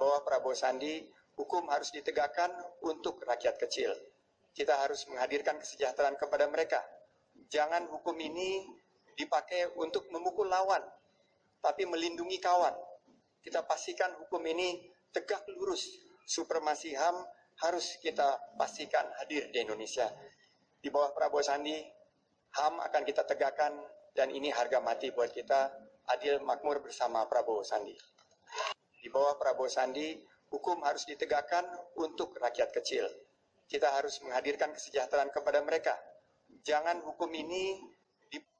bawah Prabowo Sandi, hukum harus ditegakkan untuk rakyat kecil. Kita harus menghadirkan kesejahteraan kepada mereka. Jangan hukum ini dipakai untuk memukul lawan, tapi melindungi kawan. Kita pastikan hukum ini tegak lurus. Supremasi HAM harus kita pastikan hadir di Indonesia. Di bawah Prabowo Sandi, HAM akan kita tegakkan dan ini harga mati buat kita adil makmur bersama Prabowo Sandi. Di bawah Prabowo Sandi, hukum harus ditegakkan untuk rakyat kecil. Kita harus menghadirkan kesejahteraan kepada mereka. Jangan hukum ini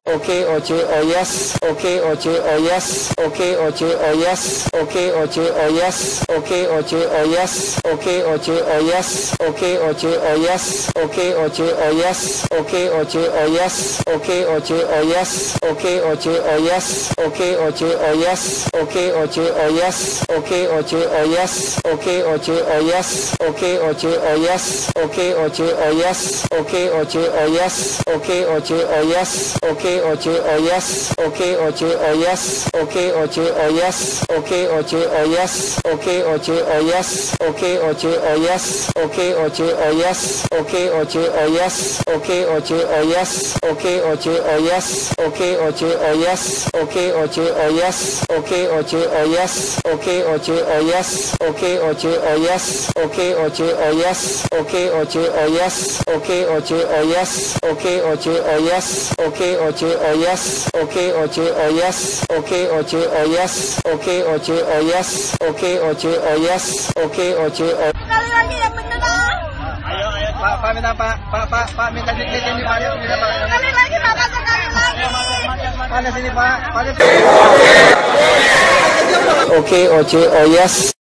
Okay, Oche, oh yes. Okay, Oche, oh yes. Okay, Oche, oh yes. Okay, Oche, oh yes. Okay, Oche, oh yes. Okay, Oche, oh yes. Okay, Oche, oh yes. Okay, Oche, oh yes. Okay, Oche, oh yes. Okay, Oche, oh yes. Okay, Oche, oh yes. Okay, Oche, oh yes. Okay, Oche, oh yes. Okay, Oche, oh yes. Okay, Oche, oh yes. Okay, Oche, oh yes. Okay, Oche, oh yes. Okay, Oche, oh yes. Okay, Oche, oh yes. Okay, oh. Okay, Oche, oh yes. Okay, Oche, oh yes. Okay, Oche, oh yes. Okay, Oche, oh yes. Okay, Oche, oh yes. Okay, Oche, oh yes. Okay, Oche, oh yes. Okay, Oche, oh yes. Okay, Oche, oh yes. Okay, Oche, oh yes. Okay, Oche, oh yes. Okay, Oche, oh yes. Okay, Oche, oh yes. Okay, Oche, oh yes. Okay, Oche, oh yes. Okay, Oche, oh yes. Okay, Oche, oh yes. Okay, Oche, oh yes. Okay, Oche, oh yes. Okay, Oche, oce oyas oke oce oyas oke oce oyas oke oce oyas oke oce oyas oke oce oyas sekali lagi ya bener ayo ayo pak pak minta pak pak pak pak minta sini sini pak minta pak. Sekali lagi bapak sekali lagi. Mana sini pak pak oke oce oyas